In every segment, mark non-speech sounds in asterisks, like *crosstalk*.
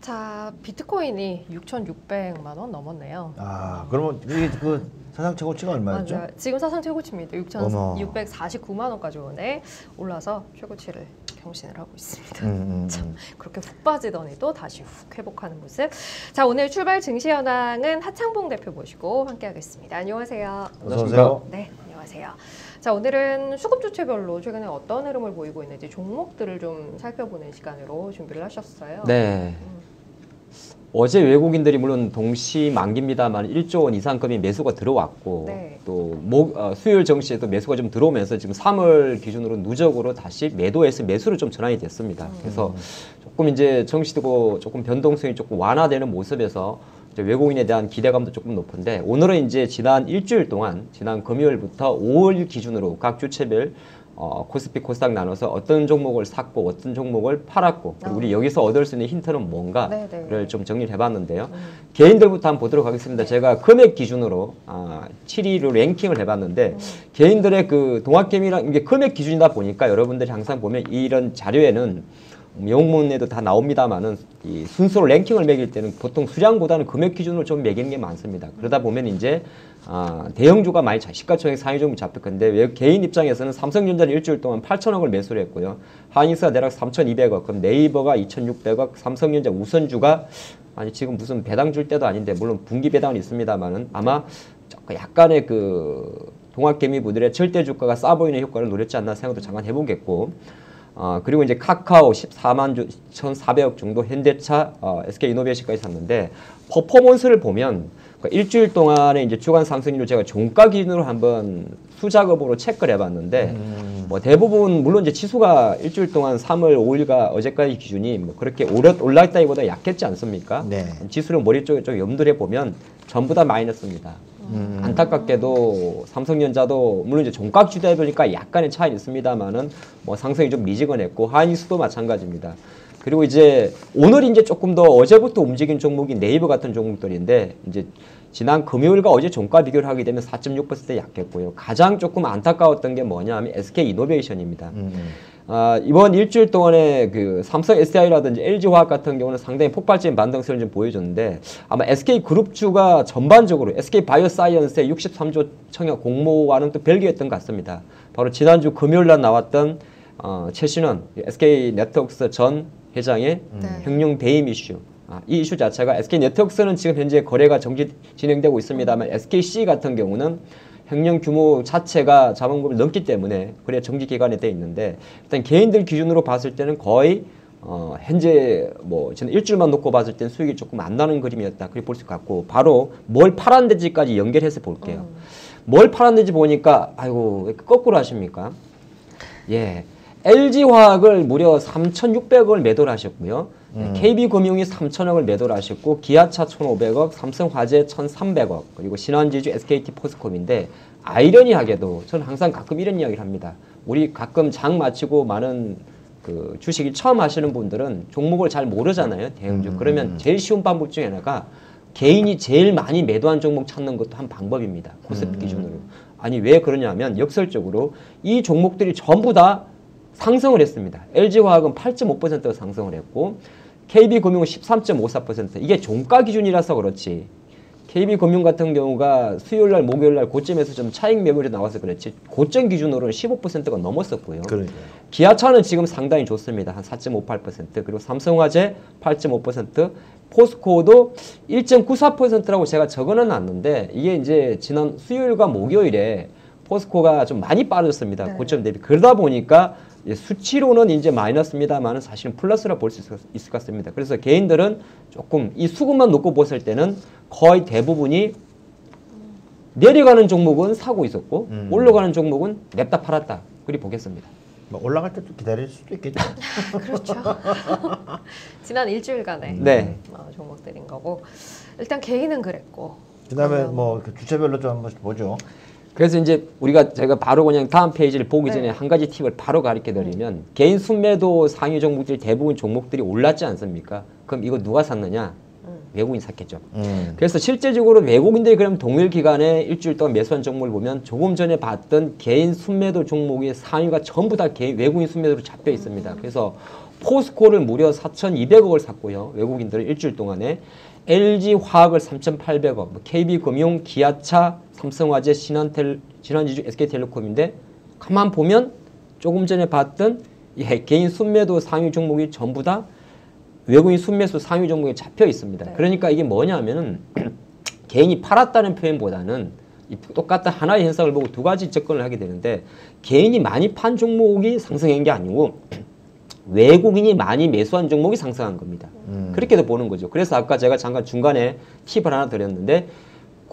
자, 비트코인이 6,600만 원 넘었네요. 아, 그러면 이게 그 사상 최고치가 얼마였죠? 맞아요. 지금 사상 최고치입니다. 어머. 6,649만 원까지 오네 올라서 최고치를 경신을 하고 있습니다. 음, 음, *laughs* 참 음. 그렇게 훅 빠지더니도 다시 훅 회복하는 모습. 자, 오늘 출발 증시 현황은 하창봉 대표 모시고 함께하겠습니다. 안녕하세요. 어서 오세요. 네, 안녕하세요. 자, 오늘은 수급 주체별로 최근에 어떤 흐름을 보이고 있는지 종목들을 좀 살펴보는 시간으로 준비를 하셨어요. 네. 음. 어제 외국인들이 물론 동시 만기입니다만 1조 원 이상급의 매수가 들어왔고 네. 또 목, 어, 수요일 정시에도 매수가 좀 들어오면서 지금 3월 기준으로 누적으로 다시 매도에서 매수로 좀 전환이 됐습니다. 그래서 조금 이제 정시되고 조금 변동성이 조금 완화되는 모습에서 외국인에 대한 기대감도 조금 높은데 오늘은 이제 지난 일주일 동안 지난 금요일부터 5월 기준으로 각 주체별 어, 코스피 코스닥 나눠서 어떤 종목을 샀고 어떤 종목을 팔았고 그리고 우리 여기서 얻을 수 있는 힌트는 뭔가를 네네. 좀 정리를 해봤는데요. 음. 개인들부터 한번 보도록 하겠습니다. 제가 금액 기준으로 아, 7위로 랭킹을 해봤는데 음. 개인들의 그 동학개미랑 이게 금액 기준이다 보니까 여러분들이 항상 보면 이런 자료에는 영문에도 다 나옵니다만은 이 순서로 랭킹을 매길 때는 보통 수량보다는 금액 기준으로 좀 매기는 게 많습니다. 그러다 보면 이제 아, 대형주가 많이 자, 시가총액 상위 종목 잡힐 건데 왜 개인 입장에서는 삼성전자는 일주일 동안 8천억을 매수를 했고요. 하이닉스가 대략 3,200억, 그럼 네이버가 2,600억, 삼성전자 우선주가 아니 지금 무슨 배당 줄 때도 아닌데 물론 분기 배당은 있습니다만은 아마 약간의 그 동학개미부들의 절대 주가가 싸 보이는 효과를 노렸지 않나 생각도 잠깐 해보겠고 어, 그리고 이제 카카오 14만 주 1,400억 정도, 현대차, 어, SK 이노베이션까지 샀는데 퍼포먼스를 보면 그 일주일 동안에 이제 주간 상승률을 제가 종가 기준으로 한번 수작업으로 체크를 해봤는데 뭐 대부분 물론 이제 지수가 일주일 동안 3월 5일과 어제까지 기준이 뭐 그렇게 오래 올랐다기보다 약했지 않습니까? 네. 지수를 머리 쪽에 좀 염두를 해보면 전부 다 마이너스입니다. 음. 안타깝게도 삼성전자도 물론 이제 종각 주다 보니까 약간의 차이는 있습니다만은 뭐 상승이 좀 미지근했고 하이닉스도 마찬가지입니다. 그리고 이제 오늘 이제 조금 더 어제부터 움직인 종목이 네이버 같은 종목들인데 이제 지난 금요일과 어제 종가 비교를 하게 되면 4.6% 약했고요. 가장 조금 안타까웠던 게 뭐냐면 SK 이노베이션입니다. 음, 음. 아, 이번 일주일 동안에 그 삼성 SDI라든지 LG화학 같은 경우는 상당히 폭발적인 반등세를 좀 보여줬는데 아마 SK 그룹주가 전반적으로 SK 바이오사이언스의 63조 청약 공모와는 또 별개였던 것 같습니다. 바로 지난주 금요일 날 나왔던 어, 최신원 SK 네트워크스 전 회장의 네. 횡령 배임 이슈. 아, 이 이슈 자체가 SK 네트워크스는 지금 현재 거래가 정지 진행되고 있습니다만 SKC 같은 경우는 횡령 규모 자체가 자본금을 넘기 때문에 거래 정지 기간에 돼 있는데 일단 개인들 기준으로 봤을 때는 거의 어, 현재 뭐 저는 일주일만 놓고 봤을 때는 수익이 조금 안 나는 그림이었다 그렇게 볼 수 같고 바로 뭘 팔았는지까지 연결해서 볼게요. 뭘 팔았는지 보니까 아이고 왜 거꾸로 하십니까? 예. LG화학을 무려 3,600억을 매도를 하셨고요. KB금융이 3,000억을 매도를 하셨고 기아차 1,500억, 삼성화재 1,300억, 그리고 신한지주 SKT 포스콤인데 아이러니하게도 저는 항상 가끔 이런 이야기를 합니다. 우리 가끔 장 마치고 많은 그 주식을 처음 하시는 분들은 종목을 잘 모르잖아요. 대형주. 그러면 제일 쉬운 방법 중에 하나가 개인이 제일 많이 매도한 종목 찾는 것도 한 방법입니다. 코스피 기준으로. 아니 왜 그러냐면 역설적으로 이 종목들이 전부 다 상승을 했습니다. LG화학은 8.5%가 상승을 했고 KB금융은 13.54% 이게 종가 기준이라서 그렇지. KB금융 같은 경우가 수요일 날 목요일 날 고점에서 좀 차익 매물이 나와서 그렇지 고점 기준으로는 15%가 넘었었고요. 그러니까요. 기아차는 지금 상당히 좋습니다. 한 4.58% 그리고 삼성화재 8.5% 포스코도 1.94%라고 제가 적어는 놨는데 이게 이제 지난 수요일과 목요일에 포스코가 좀 많이 빠졌습니다. 네. 고점 대비. 그러다 보니까 이제 수치로는 이제 마이너스입니다만은 사실은 플러스라 볼 수 있을 것 같습니다. 그래서 개인들은 조금 이 수급만 놓고 봤을 때는 거의 대부분이 내려가는 종목은 사고 있었고 음. 올라가는 종목은 냅다 팔았다. 그리 보겠습니다. 뭐 올라갈 때도 기다릴 수도 있겠죠. *laughs* 그렇죠. *laughs* 지난 일주일간의 네. 어, 종목들인 거고 일단 개인은 그랬고 그다음에 그러면- 뭐그 주체별로 좀 한번 보죠. 그래서 이제 우리가 제가 바로 그냥 다음 페이지를 보기 네. 전에 한 가지 팁을 바로 가르쳐 드리면 개인 순매도 상위 종목들 대부분 종목들이 올랐지 않습니까? 그럼 이거 누가 샀느냐? 음. 외국인 샀겠죠. 음. 그래서 실제적으로 외국인들이 그럼 동일 기간에 일주일 동안 매수한 종목을 보면 조금 전에 봤던 개인 순매도 종목의 상위가 전부 다 개인 외국인 순매도로 잡혀 있습니다. 그래서 포스코를 무려 4,200억을 샀고요. 외국인들은 일주일 동안에 LG 화학을 3,800억, 뭐 KB금융, 기아차, 삼성화재, 신한텔, 신한지주, SK텔레콤인데 가만 보면 조금 전에 봤던 예, 개인 순매도 상위 종목이 전부 다 외국인 순매수 상위 종목에 잡혀 있습니다. 네. 그러니까 이게 뭐냐면은 *clears throat* 개인이 팔았다는 표현보다는 이 똑같은 하나의 현상을 보고 두 가지 접근을 하게 되는데 개인이 많이 판 종목이 상승한 게 아니고 *clears throat* 외국인이 많이 매수한 종목이 상승한 겁니다. 음. 그렇게도 보는 거죠. 그래서 아까 제가 잠깐 중간에 팁을 하나 드렸는데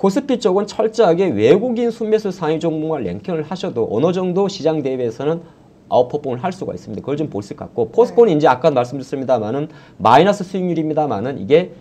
코스피 쪽은 철저하게 외국인 순매수 상위 종목만 랭킹을 하셔도 어느 정도 시장 대비해서는 아웃퍼폼을 할 수가 있습니다. 그걸 좀볼수 같고 포스코는 이제 아까 말씀드렸습니다만은 마이너스 수익률입니다만은 이게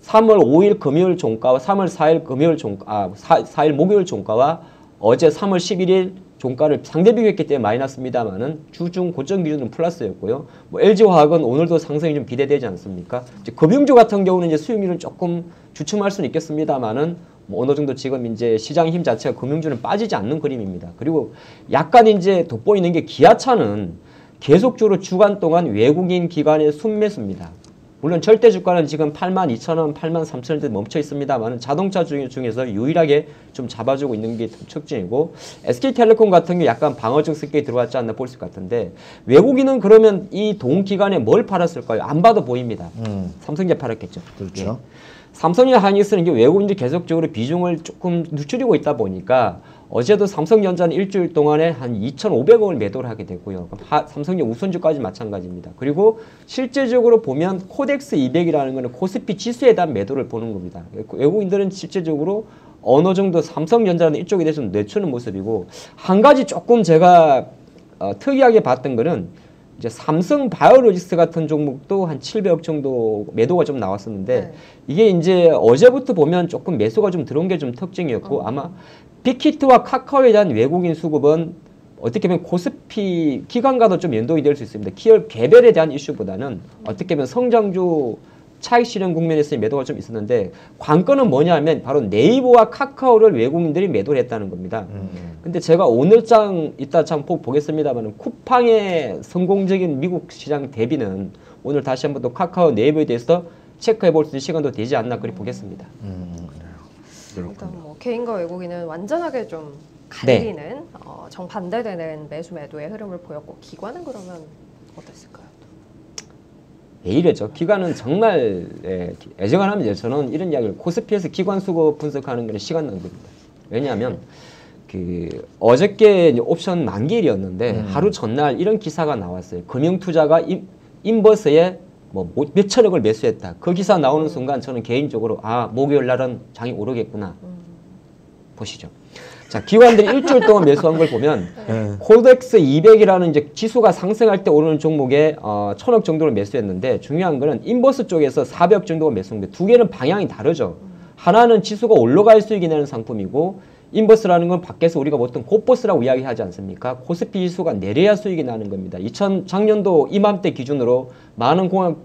3월 5일 금요일 종가와 3월 4일 금요일 종가, 아, 4, 4일 목요일 종가와 어제 3월 11일 종가를 상대 비교했기 때문에 마이너스입니다만은 주중 고점 기준은 플러스였고요. 뭐 LG화학은 오늘도 상승이 좀 기대되지 않습니까? 이제 금융주 같은 경우는 이제 수익률은 조금 주춤할 수는 있겠습니다만은 뭐 어느 정도 지금 이제 시장 힘 자체가 금융주는 빠지지 않는 그림입니다. 그리고 약간 이제 돋보이는 게 기아차는 계속적으로 주간 동안 외국인 기관의 순매수입니다. 물론 절대 주가는 지금 8만 2천 원, 8만 3천 원대 멈춰 있습니다만 자동차 중- 중에서 유일하게 좀 잡아주고 있는 게 특징이고 SK텔레콤 같은 경우 약간 방어적 습격이 들어왔지 않나 볼 수 같은데 외국인은 그러면 이 동기간에 뭘 팔았을까요? 안 봐도 보입니다. 음. 삼성제 팔았겠죠. 그렇죠. 삼성이나 하이닉스는 외국인들이 계속적으로 비중을 조금 늦추리고 있다 보니까 어제도 삼성전자는 일주일 동안에 한 2,500억을 매도를 하게 되고요. 그럼 하- 삼성전 우선주까지 마찬가지입니다. 그리고 실제적으로 보면 코덱스 200이라는 거는 코스피 지수에 대한 매도를 보는 겁니다. 외국인들은 실제적으로 어느 정도 삼성전자는 이쪽에 대해서 내추는 모습이고 한 가지 조금 제가 어, 특이하게 봤던 거는 이제 삼성 바이오로직스 같은 종목도 한 700억 정도 매도가 좀 나왔었는데 네. 이게 이제 어제부터 보면 조금 매수가 좀 들어온 게 좀 특징이었고 아마 빅히트와 카카오에 대한 외국인 수급은 어떻게 보면 코스피 기관과도 좀 연동이 될 수 있습니다. 기업 개별에 대한 이슈보다는 어떻게 보면 성장주 차익 실현 국면에서의 매도가 좀 있었는데 관건은 뭐냐면 바로 네이버와 카카오를 외국인들이 매도를 했다는 겁니다. 음. 근데 제가 오늘 장 이따 참 보- 보겠습니다만 쿠팡의 성공적인 미국 시장 대비는 오늘 다시 한번 또 카카오 네이버에 대해서 체크해 볼 수 있는 시간도 되지 않나 그리 보겠습니다. 음. 일단 뭐 개인과 외국인은 완전하게 좀 네. 갈리는 어, 정반대되는 매수 매도의 흐름을 보였고 기관은 그러면 어땠을까요? 왜 이래죠? 기관은 정말 예, 애정하면 저는 이런 이야기를 코스피에서 기관 수급 분석하는 거는 시간 낭비입니다. 왜냐하면 그 어저께 옵션 만기일이었는데 음. 하루 전날 이런 기사가 나왔어요. 금융투자가 인, inverse에 뭐 몇천억을 매수했다. 그 기사 나오는 순간 저는 개인적으로 아 목요일 날은 장이 오르겠구나. 보시죠. 자 기관들이 일주일 동안 매수한 걸 보면 네. 코덱스 200이라는 이제 지수가 상승할 때 오르는 종목에 어, 천억 정도를 매수했는데 중요한 거는 inverse 쪽에서 400억 정도가 매수인데 두 개는 방향이 다르죠. 하나는 지수가 올라갈 수익이 내는 상품이고 인버스라는 건 밖에서 우리가 보통 고버스라고 이야기하지 않습니까? 코스피 지수가 내려야 수익이 나는 겁니다. 2000 작년도 이맘때 기준으로 많은 공학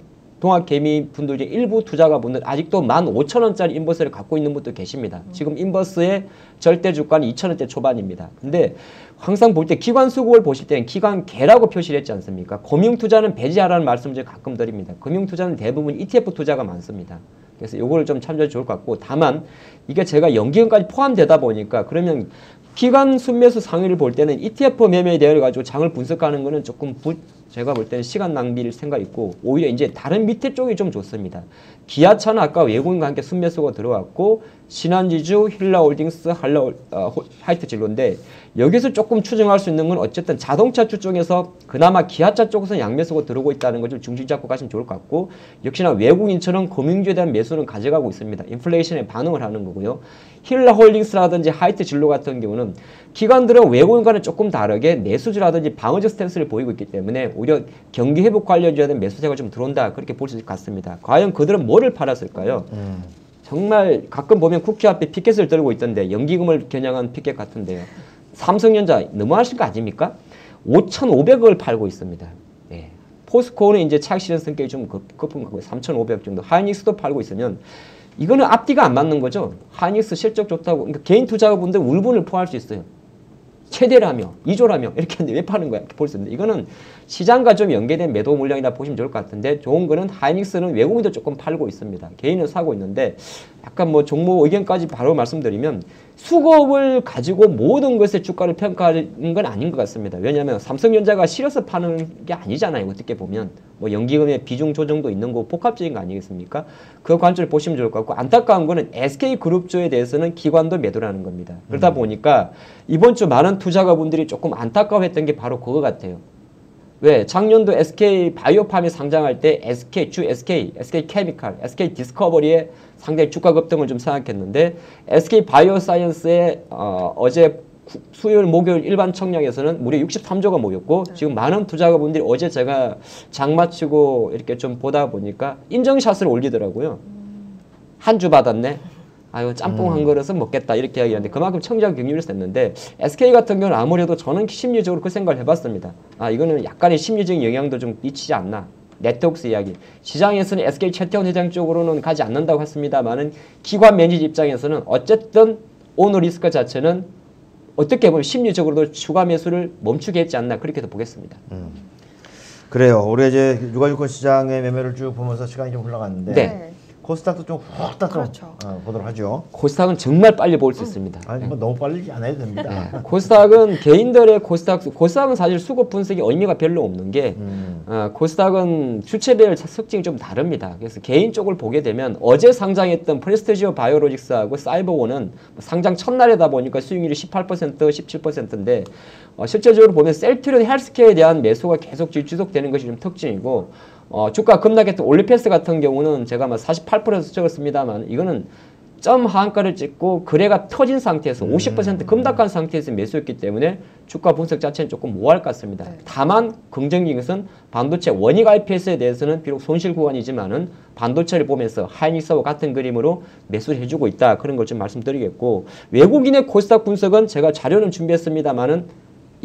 동학 개미 분들 중에 일부 투자가 분들 아직도 15,000원짜리 인버스를 갖고 있는 분도 계십니다. 지금 인버스의 절대 주가는 2,000원대 초반입니다. 근데 항상 볼 때 기관 수급을 보실 때는 기관 개라고 표시를 했지 않습니까? 금융 투자는 배제하라는 말씀을 제가 가끔 드립니다. 금융 투자는 대부분 ETF 투자가 많습니다. 그래서 요거를 좀 참조해 좋을 것 같고 다만 이게 제가 연기금까지 포함되다 보니까 그러면 기관 순매수 상위를 볼 때는 ETF 매매에 대해 가지고 장을 분석하는 거는 조금 부, 제가 볼 때는 시간 낭비일 생각 있고 오히려 이제 다른 밑에 쪽이 좀 좋습니다. 기아차는 아까 외국인과 함께 순매수가 들어왔고 신한지주, 힐라홀딩스, 할라 어, 호- 하이트 진로인데 여기서 조금 추정할 수 있는 건 어쨌든 자동차 주 쪽에서 그나마 기아차 쪽에서 양매수가 들어오고 있다는 걸 좀 중심 잡고 가시면 좋을 것 같고 역시나 외국인처럼 금융주에 대한 매수는 가져가고 있습니다. 인플레이션에 반응을 하는 거고요. 휠라홀딩스라든지 하이트 진로 같은 경우는 기관들은 외국인과는 조금 다르게 내수주라든지 방어적 스탠스를 보이고 있기 때문에 오히려 경기 회복 관련주에 대한 매수세가 좀 들어온다 그렇게 볼 수 있을 것 같습니다. 과연 그들은 뭐를 팔았을까요? 음. 정말 가끔 보면 국회 앞에 피켓을 들고 있던데 연기금을 겨냥한 피켓 같은데요. 삼성전자 너무하신 거 아닙니까? 5,500억을 팔고 있습니다. 예. 포스코는 이제 차익 실현 성격이 좀 급- 급한 거고요. 3,500억 정도. 하이닉스도 팔고 있으면 이거는 앞뒤가 안 맞는 거죠. 하이닉스 실적 좋다고 그러니까 개인 투자자분들 울분을 포할 수 있어요. 최대라며 2조라며 이렇게 했는데 왜 파는 거야? 이렇게 볼 수 있는데 이거는 시장과 좀 연계된 매도 물량이라 보시면 좋을 것 같은데 좋은 거는 하이닉스는 외국인도 조금 팔고 있습니다. 개인은 사고 있는데 약간 뭐 종목 의견까지 바로 말씀드리면 수급을 가지고 모든 것의 주가를 평가하는 건 아닌 것 같습니다. 왜냐하면 삼성전자가 실어서 파는 게 아니잖아요. 어떻게 보면 뭐 연기금의 비중 조정도 있는 거 복합적인 거 아니겠습니까? 그 관점을 보시면 좋을 것 같고 안타까운 거는 SK 그룹주에 대해서는 기관도 매도라는 겁니다. 그러다 보니까 이번 주 많은 투자가분들이 조금 안타까워했던 게 바로 그거 같아요. 왜 작년도 SK 바이오팜이 상장할 때 SK 주 SK, SK 케미칼, SK 디스커버리에 상당히 주가 급등을 좀 생각했는데 SK 바이오사이언스의 어, 구- 수요일 목요일 일반 청량에서는 무려 63조가 모였고 지금 많은 투자가분들이 어제 제가 장 마치고 이렇게 좀 보다 보니까 인정샷을 올리더라고요. 한주 받았네. 아유 짬뽕 한 그릇은 먹겠다 이렇게 이야기하는데 그만큼 청자 경률이 셌는데 SK 같은 경우는 아무래도 저는 심리적으로 그 생각을 해봤습니다. 아 이거는 약간의 심리적인 영향도 좀 미치지 않나. 네트웍스 이야기. 시장에서는 SK 최태원 회장 쪽으로는 가지 않는다고 했습니다만은 기관 매니저 입장에서는 어쨌든 오너 리스크 자체는 어떻게 보면 심리적으로도 추가 매수를 멈추게 했지 않나 그렇게도 보겠습니다. 그래요. 우리 이제 유가증권 시장의 매매를 쭉 보면서 시간이 좀 흘러갔는데 네. 코스닥도 좀훅 따서 그렇죠. 어, 보도록 하죠. 코스닥은 정말 빨리 볼 수 있습니다. 아니 뭐 너무 빨리 안 해도 됩니다. 네. 코스닥은 개인들의 코스닥 코스닥은 사실 수급 분석이 의미가 별로 없는 게 음. 어, 코스닥은 주체별 특징이 좀 다릅니다. 그래서 개인 쪽을 보게 되면 어제 상장했던 프레스티지 바이오로직스하고 사이버원은 상장 첫날이다 보니까 수익률이 18% 17%인데 어, 실제적으로 보면 셀트리온 헬스케어에 대한 매수가 계속 지속되는 것이 좀 특징이고 어, 주가 급락했던 올리패스 같은 경우는 제가 막 48% 수적었습니다만 이거는 점 하한가를 찍고 거래가 터진 상태에서 50% 급락한 상태에서 매수했기 때문에 주가 분석 자체는 조금 모호할 것 같습니다. 네. 다만 긍정적인 것은 반도체 원익 IPS에 대해서는 비록 손실 구간이지만은 반도체를 보면서 하이닉스와 같은 그림으로 매수를 해주고 있다 그런 걸 좀 말씀드리겠고 외국인의 코스닥 분석은 제가 자료는 준비했습니다만은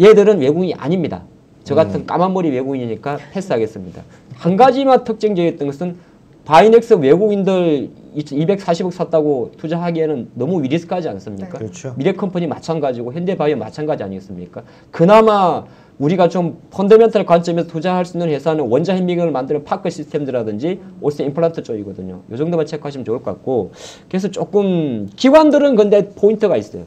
얘들은 외국인이 아닙니다. 저 같은 까만 머리 외국인이니까 패스하겠습니다. 한 가지만 특징적이었던 것은 바이넥스 외국인들 240억 샀다고 투자하기에는 너무 high risk하지 않습니까? 그렇죠. 미래컴퍼니 마찬가지고 현대바이오 마찬가지 아니겠습니까? 그나마 우리가 좀 펀더멘탈 관점에서 투자할 수 있는 회사는 원자 현미경을 만드는 파크 시스템즈라든지 오스템 임플란트 쪽이거든요. 이 정도만 체크하시면 좋을 것 같고 그래서 조금 기관들은 근데 포인트가 있어요.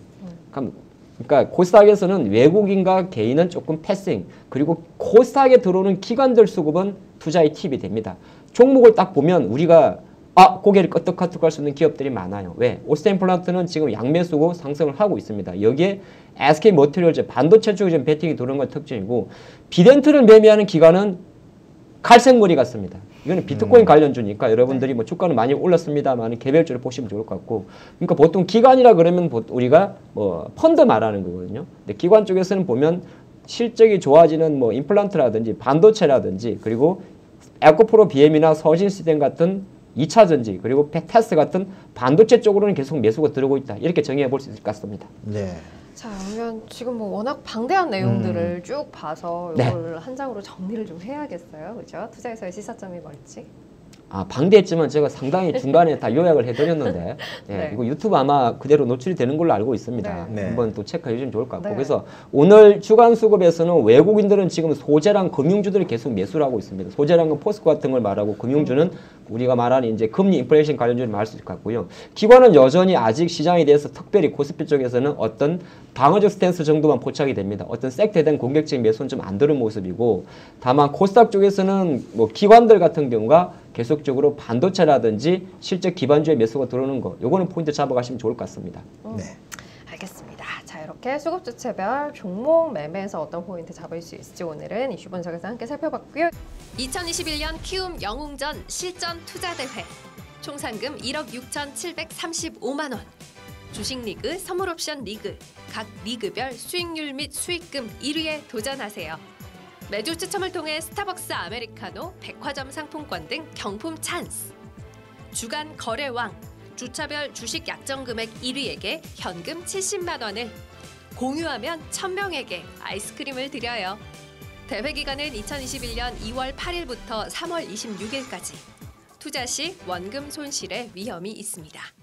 그럼 그러니까 코스닥에서는 외국인과 개인은 조금 패싱 그리고 코스닥에 들어오는 기관들 수급은 투자의 팁이 됩니다. 종목을 딱 보면 우리가 아 고개를 끄덕끄덕할 수 있는 기업들이 많아요. 왜? 오스템 임플란트는 지금 양매수고 상승을 하고 있습니다. 여기에 SK 머티리얼즈 반도체 쪽에 좀 배팅이 도는 건 특징이고 비덴트를 매매하는 기관은 칼색머리 같습니다. 이거는 비트코인 관련주니까 여러분들이 뭐 주가는 많이 올랐습니다만 개별적으로 보시면 좋을 것 같고 그러니까 보통 기관이라 그러면 보- 우리가 뭐 펀드 말하는 거거든요. 근데 기관 쪽에서는 보면 실적이 좋아지는 뭐 임플란트라든지 반도체라든지 그리고 에코프로 BM이나 서진 시스템 같은 2차 전지 그리고 페테스 같은 반도체 쪽으로는 계속 매수가 들어오고 있다. 이렇게 정의해 볼 수 있을 것 같습니다. 네. 자, 그러면 지금 뭐 워낙 방대한 내용들을 쭉 봐서 네. 이걸 한 장으로 정리를 좀 해야겠어요. 그죠? 투자에서의 시사점이 뭘지. 아, 방대했지만 제가 상당히 *laughs* 중간에 다 요약을 해드렸는데 *laughs* 예, 네. 이거 유튜브 아마 그대로 노출이 되는 걸로 알고 있습니다. 네. 네. 한번 또 체크해 주시면 좋을 것 같고 네. 그래서 오늘 주간 수급에서는 외국인들은 지금 소재랑 금융주들이 계속 매수를 하고 있습니다. 소재랑 건 포스코 같은 걸 말하고 금융주는 우리가 말하는 이제 금리 인플레이션 관련주를 말할 수 있을 것 같고요. 기관은 여전히 아직 시장에 대해서 특별히 코스피 쪽에서는 어떤 방어적 스탠스 정도만 포착이 됩니다. 어떤 섹터에 대한 공격적인 매수는 좀 안 들은 모습이고 다만 코스닥 쪽에서는 뭐 기관들 같은 경우가 계속적으로 반도체라든지 실제 기반주의 매수가 들어오는 거 요거는 포인트 잡아가시면 좋을 것 같습니다. 네. 알겠습니다. 자, 이렇게 수급 주체별 종목 매매에서 어떤 포인트 잡을 수 있을지 오늘은 이슈 분석에서 함께 살펴봤고요. 2021년 키움 영웅전 실전 투자 대회 총 상금 1억 6,735만 원 주식리그, 선물옵션 리그 각 리그별 수익률 및 수익금 1위에 도전하세요. 매주 추첨을 통해 스타벅스 아메리카노, 백화점 상품권 등 경품 찬스 주간 거래왕 주차별 주식 약정 금액 1위에게 현금 70만 원을 공유하면 1000명에게 아이스크림을 드려요. 대회 기간은 2021년 2월 8일부터 3월 26일까지. 투자 시 원금 손실의 위험이 있습니다.